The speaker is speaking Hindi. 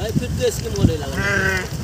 भाई फिर तो इसकी मोड़े लगा हाँ।